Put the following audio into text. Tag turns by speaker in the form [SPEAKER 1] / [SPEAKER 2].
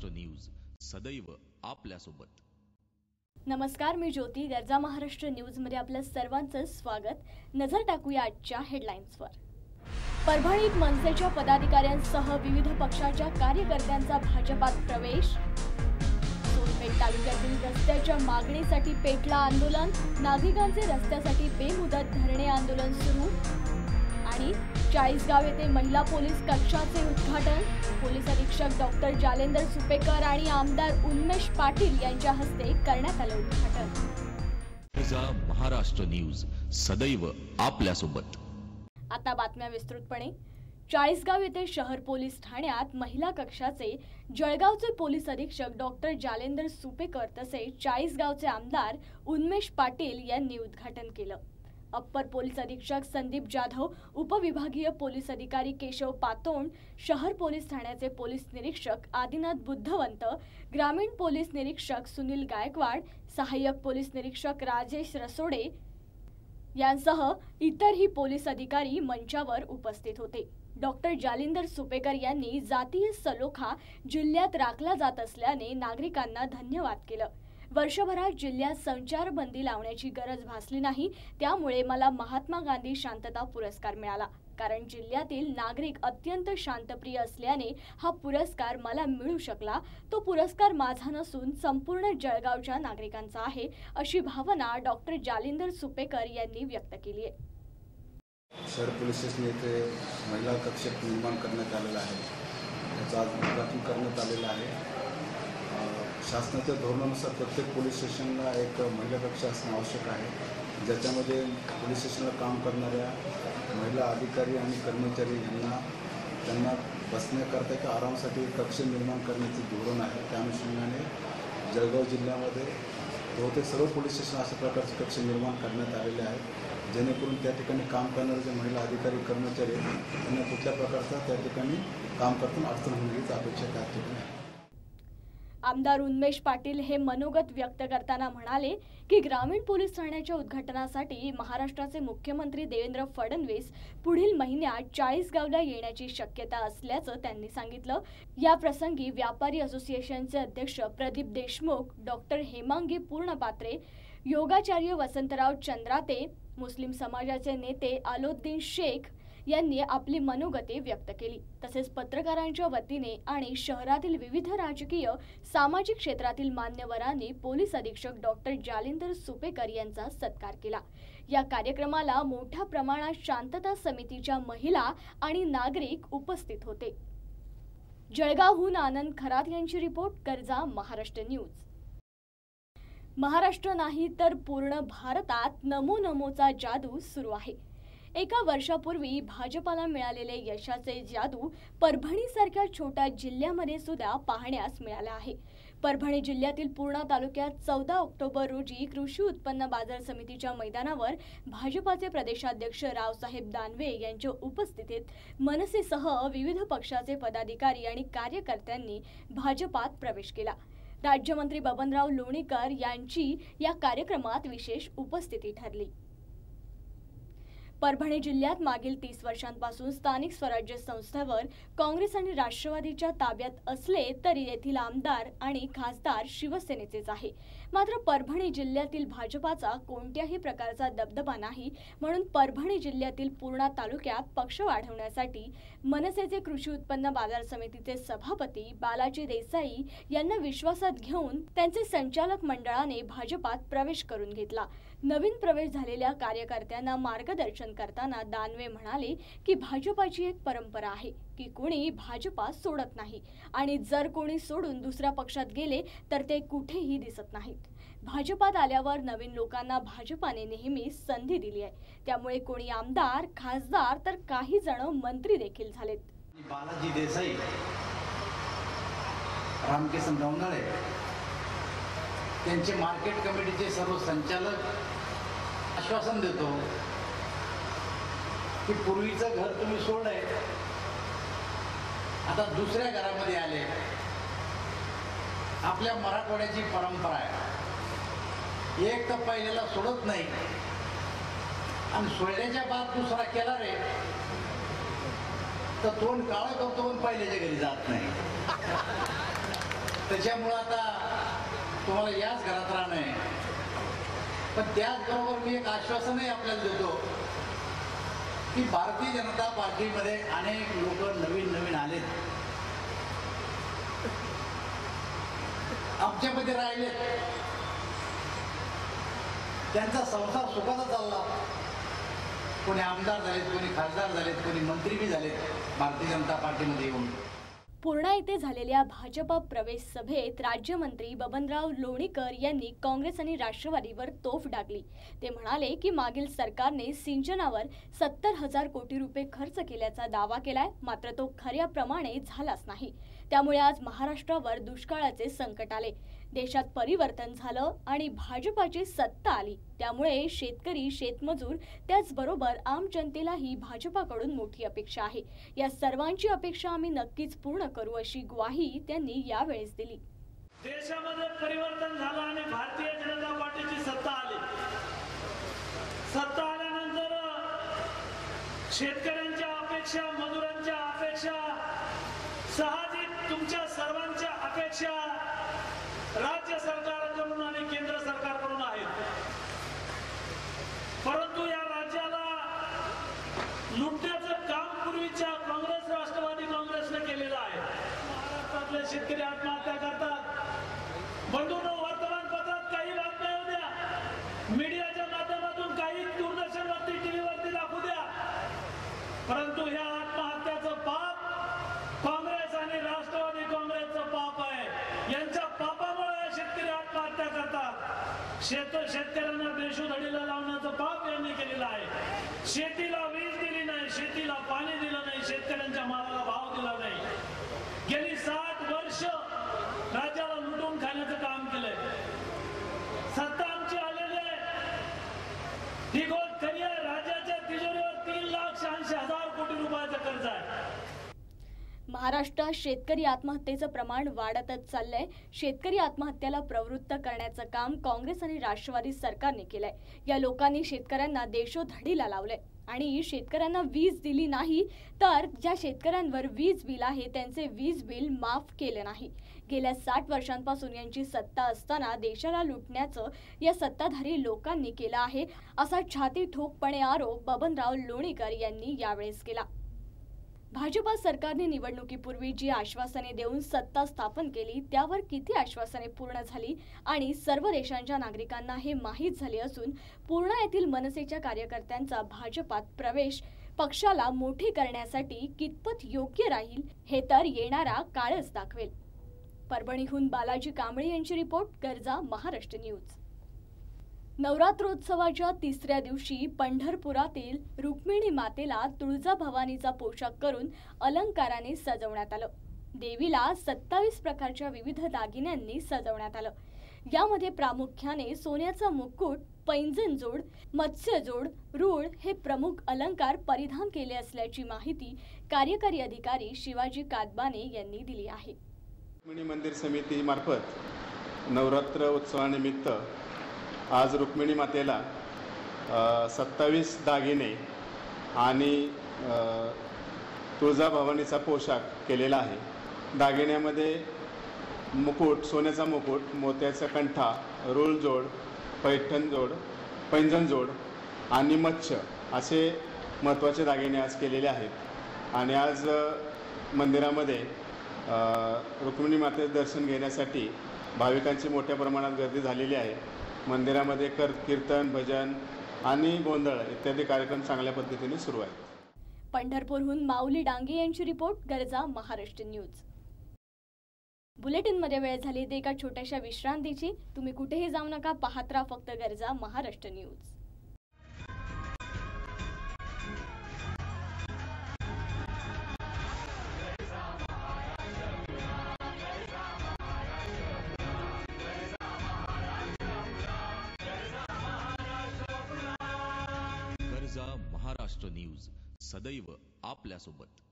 [SPEAKER 1] Maharashtra news सदैव आपल्यासोबत.
[SPEAKER 2] नमस्कार मी ज्योती. गरजा महाराष्ट्र न्यूजमध्ये आपल्या सर्वांचं स्वागत. नजर टाकूया आजच्या हेडलाईन्सवर. परभणीत मनसेच्या पदाधिकाऱ्यांसह विविध पक्षाच्या कार्यकर्त्यांचा भाजपात प्रवेश. सोनपेठ तालुक्यातील रस्त्याच्या मागणीसाठी पेटला आंदोलन. नागरिकांचे रस्त्यासाठी बेमुदत धरणे आंदोलन सुरू. आणि चाळीसगाव येथे महिला पोलीस कक्षाचे उद्घाटन. पोलीस अधीक्षक डॉक्टर जालेंदर सुपेकर आणि आमदार उन्मेष पाटील यांच्या हस्ते करण्यात आलं उद्घाटन.
[SPEAKER 1] महाराष्ट्र न्यूज. सदैव आपल्यासोबत.
[SPEAKER 2] आता बातम्या विस्तृतपणे. चाळीसगाव येथे शहर पोलीस ठाण्यात महिला कक्षाचे जळगावचे पोलीस अधीक्षक डॉक्टर जालेंदर सुपेकर तसेच चाळीसगावचे आमदार उन्मेष पाटील यांनी उद्घाटन केलं. अप्पर पोलीस अधीक्षक संदीप जाधव उपविभागीय पोलीस अधिकारी केशव पातोंड शहर पोलीस ठाण्याचे पोलीस निरीक्षक आदिनाथ बुद्धवंत ग्रामीण पोलीस निरीक्षक सुनील गायकवाड सहाय्यक पोलीस निरीक्षक राजेश रसोडे यांसह इतरही पोलीस अधिकारी मंचावर उपस्थित होते. डॉक्टर जालिंदर सुपेकर यांनी जातीय सलोखा जिल्ह्यात राखला जात असल्याने नागरिकांना धन्यवाद केलं. वर्षभरात जिल्ह्यात संचारबंदी लावण्याची गरज भासली नाही त्यामुळे मला महात्मा गांधी शांतता पुरस्कार मिळाला. कारण जिल्ह्यातील नागरिक अत्यंत शांतप्रिय असल्याने हा पुरस्कार मला मिळू शकला. तो पुरस्कार माझा नसून संपूर्ण जळगावच्या नागरिकांचा आहे अशी भावना डॉक्टर जालिंदर सुपेकर यांनी व्यक्त केली आहे.
[SPEAKER 3] शहर पोलिसेसने येथे महिला कक्षक निर्माण करण्यात आलेला आहे. त्याचं आज उद्घाटन करण्यात आलेलं आहे. शासनाच्या धोरणानुसार प्रत्येक पोलीस स्टेशनला एक महिला कक्ष असणं आवश्यक आहे. ज्याच्यामध्ये पोलीस स्टेशनला काम करणाऱ्या महिला अधिकारी आणि कर्मचारी यांना त्यांना बसण्याकरता एका आरामसाठी कक्ष निर्माण करण्याचे धोरण आहे. त्या अनुषंगाने जळगाव जिल्ह्यामध्ये बहुतेक सर्व पोलीस स्टेशन अशा प्रकारचे कक्ष निर्माण करण्यात आलेले आहेत. जेणेकरून त्या ठिकाणी काम करणारे जे महिला अधिकारी कर्मचारी आहेत त्यांना कुठल्या प्रकारचा त्या ठिकाणी काम करताना अडचण होण्याची अपेक्षा त्या ठिकाणी आहे.
[SPEAKER 2] आमदार उन्मेष पाटील हे मनोगत व्यक्त करताना म्हणाले की ग्रामीण पोलीस ठाण्याच्या उद्घाटनासाठी महाराष्ट्राचे मुख्यमंत्री देवेंद्र फडणवीस पुढील महिन्यात चाळीसगावला येण्याची शक्यता असल्याचं त्यांनी सांगितलं. या प्रसंगी व्यापारी असोसिएशनचे अध्यक्ष प्रदीप देशमुख डॉक्टर हेमांगी पूर्णपात्रे योगाचार्य वसंतराव चंद्राते मुस्लिम समाजाचे नेते अलोद्दीन शेख यांनी आपली मनोगते व्यक्त केली. तसेच पत्रकारांच्या वतीने आणि शहरातील विविध राजकीय सामाजिक क्षेत्रातील मान्यवरांनी पोलीस अधीक्षक डॉक्टर जालिंदर सुपेकर यांचा सत्कार केला. या कार्यक्रमाला मोठ्या प्रमाणात शांतता समितीच्या महिला आणि नागरिक उपस्थित होते. जळगावहून आनंद खरात यांची रिपोर्ट कर्जा महाराष्ट्र न्यूज. महाराष्ट्र नाही तर पूर्ण भारतात नमो नमोचा जादू सुरू आहे. एका वर्षापूर्वी भाजपाला मिळालेले यशाचे जादू परभणीसारख्या छोट्या जिल्ह्यामध्ये सुद्धा पाहण्यास मिळाला आहे. परभणी जिल्ह्यातील पूर्णा तालुक्यात चौदा ऑक्टोबर रोजी कृषी उत्पन्न बाजार समितीच्या मैदानावर भाजपाचे प्रदेशाध्यक्ष रावसाहेब दानवे यांच्या उपस्थितीत मनसेसह विविध पक्षाचे पदाधिकारी आणि कार्यकर्त्यांनी भाजपात प्रवेश केला. राज्यमंत्री बबनराव लोणीकर यांची या कार्यक्रमात विशेष उपस्थिती ठरली. परभणी जिल्ह्यात मागील तीस वर्षांपासून स्थानिक स्वराज्य संस्थेवर काँग्रेस आणि राष्ट्रवादीच्या ताब्यात असले तरी येथील आमदार आणि खासदार शिवसेनेचेच आहे. मात्र परभणी जिल्ह्यातील भाजपाचा कोणत्याही प्रकारचा दबदबा नाही म्हणून परभणी जिल्ह्यातील पूर्णा तालुक्यात पक्ष वाढवण्यासाठी मनसेचे कृषी उत्पन्न बाजार समितीचे सभापती बालाजी देसाई यांना विश्वासात घेऊन त्यांचे संचालक मंडळाने भाजपात प्रवेश करून घेतला. नवीन प्रवेश झालेल्या कार्यकर्त्यांना मार्गदर्शन करताना दानवे म्हणाले की भाजपाची एक परंपरा आहे की कोणी भाजपा सोडत नाही आणि जर कोणी सोडून दुसऱ्या पक्षात गेले तर ते कुठेही दिसत नाहीत. भाजपात आल्यावर नवीन लोकांना भाजपाने नेहमी संधी दिली आहे. त्यामुळे कोणी आमदार खासदार तर काही जण मंत्री देखील झालेत.
[SPEAKER 4] बालाजी देसाई रामकिसन गवनाळे त्यांचे मार्केट कमिटीचे सर्व संचालक आश्वासन देतो की पूर्वीचं घर तुम्ही सोडलंय. आता दुसऱ्या घरामध्ये आले. आपल्या मराठवाड्याची परंपरा आहे. एक तर पहिल्याला सोडत नाही. आणि सोडल्याच्या बाद दुसरा केला रे. तर तोंड काळं करतो पण पहिल्याच्या घरी जात नाही. त्याच्यामुळं आता तुम्हाला याच घरात राहणं आहे. पण त्याचबरोबर मी एक आश्वासनही आपल्याला देतो की भारतीय जनता पार्टीमध्ये अनेक लोक नवीन नवीन आलेत. आमच्यामध्ये राहिलेत. त्यांचा संसार सुखाचा चालला. कोणी आमदार झालेत कोणी खासदार झालेत कोणी मंत्री बी झालेत भारतीय जनता पार्टीमध्ये येऊन.
[SPEAKER 2] पूर्णा येथे झालेल्या भाजपा प्रवेश सभेत राज्यमंत्री बबनराव लोणीकर यांनी काँग्रेस आणि राष्ट्रवादीवर तोफ डागली. ते म्हणाले की मागील सरकारने सिंचनावर सत्तर हजार कोटी रुपये खर्च केल्याचा दावा केलाय मात्र तो खऱ्याप्रमाणे झालाच नाही. त्यामुळे आज महाराष्ट्रावर दुष्काळाचे संकट आले. देशात परिवर्तन झालं आणि भाजपाची सत्ता आली. त्यामुळे शेतकरी शेतमजूर त्याचबरोबर आम जनतेलाही भाजपाकडून मोठी अपेक्षा आहे. या सर्वांची अपेक्षा आम्ही नक्कीच पूर्ण करू अशी ग्वाही त्यांनी यावेळेस दिली.
[SPEAKER 5] देशामध्ये परिवर्तन झालं आणि भारतीय जनता पार्टीची सत्ता आली. सत्ता आल्यानंतर शेतकऱ्यांच्या अपेक्षा मजुरांच्या अपेक्षा साहजिक तुमच्या सर्वांच्या अपेक्षा राज्य सरकारकडून आणि केंद्र सरकारकडून आहेत परंतु या राज्याला लुटण्याचं काम पूर्वीच्या काँग्रेस राष्ट्रवादी काँग्रेसने केलेलं आहे महाराष्ट्रातले शेतकरी आत्महत्या करतात बंधूंनो वर्तमानपत्रात काही बातम्या येऊ द्या मीडियाच्या माध्यमातून काही दूरदर्शनवरती टीव्हीवरती दाखवू द्या परंतु ह्या आत्महत्याचं पाप काँग्रेस आणि राष्ट्रवादी काँग्रेसचं पाप आहे यांच्या पापामुळे हे शेतकरी आत्महत्या करतात शेत शेतकऱ्यांना देशोधडीला लावण्याचं पाप यांनी केलेलं आहे शेतीला वीज दिली नाही शेतीला पाणी दिलं नाही शेतकऱ्यांच्या मालाला भाव दिला नाही. गेली सात वर्ष राज्याला लुटून खाण्याचं काम केलंय. सत्ता आमची आलेली आहे. ही गोष्ट खरी आहे राज्याच्या तिजोरीवर तीन लाख शहाऐंशी हजार कोटी रुपयाचा कर्ज आहे.
[SPEAKER 2] महाराष्ट्रात शेतकरी आत्महत्येचं प्रमाण वाढतच चाललंय. शेतकरी आत्महत्याला प्रवृत्त करण्याचं काम काँग्रेस आणि राष्ट्रवादी सरकारने केलंय. या लोकांनी शेतकऱ्यांना देशोधडीला लावलंय. आणि शेतकऱ्यांना वीज दिली नाही तर ज्या शेतकऱ्यांवर वीज बिल आहे त्यांचे वीज बिल माफ केले नाही. गेल्या साठ वर्षांपासून यांची सत्ता असताना देशाला लुटण्याचं या सत्ताधारी लोकांनी केलं आहे असा छाती ठोकपणे आरोप बबनराव लोणीकर यांनी यावेळेस केला. भाजपा सरकारने निवडणुकीपूर्वी जी आश्वासने देऊन सत्ता स्थापन केली त्यावर किती आश्वासने पूर्ण झाली आणि सर्व देशांच्या नागरिकांना हे माहीत झाले असून पूर्णा येथील मनसेच्या कार्यकर्त्यांचा भाजपात प्रवेश पक्षाला मोठे करण्यासाठी कितपत योग्य राहील हे तर येणारा काळच दाखवेल. परभणीहून बालाजी कांबळे यांची रिपोर्ट गरजा महाराष्ट्र न्यूज. नवरात्रोत्सवाच्या तिसऱ्या दिवशी पंढरपुरातील रुक्मिणी मातेला तुळजाभवानीचा पोशाख करून अलंकाराने सजवण्यात आलं. देवीला सत्तावीस प्रकारच्या विविध दागिन्यांनी सजवण्यात आलं. यामध्ये प्रामुख्याने सोन्याचा मुकुट पैंजण जोड मत्स्य रूळ हे प्रमुख अलंकार परिधान केले असल्याची माहिती कार्यकारी अधिकारी शिवाजी कादबाने यांनी दिली आहे.
[SPEAKER 6] रुक्मिणी मंदिर समितीमार्फत नवरात्र उत्सवानिमित्त आज रुक्मिणी मातेला सत्तावीस दागिने आणि तुळजा तुळजाभवानीचा पोशाख केलेला आहे. दागिन्यामध्ये मुकुट सोन्याचा मुकुट मोत्याचा कंठा रुळ जोड पैठण जोड पैंजण जोड आणि मच्छ असे महत्त्वाचे दागिने आज केलेले आहेत. आणि आज मंदिरामध्ये रुक्मिणी मातेचं दर्शन घेण्यासाठी भाविकांची मोठ्या प्रमाणात गर्दी झालेली आहे. मंदिरामध्ये कर कीर्तन भजन आणि गोंधळ इत्यादी कार्यक्रम चांगल्या पद्धतीने सुरू आहेत.
[SPEAKER 2] पंढरपूरहून माऊली डांगे यांची रिपोर्ट गरजा महाराष्ट्र न्यूज. बुलेटिनमध्ये वेळ झाली ते एका छोट्याशा विश्रांतीची. तुम्ही कुठेही जाऊ नका पाहत राहा फक्त गरजा महाराष्ट्र न्यूज.
[SPEAKER 1] महाराष्ट्र न्यूज. सदैव आपल्यासोबत.